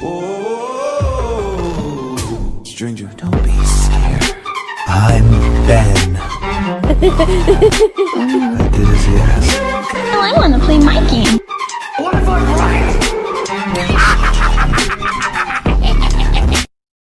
Oh. Stranger, don't be scared. I'm Ben. I did as he asked.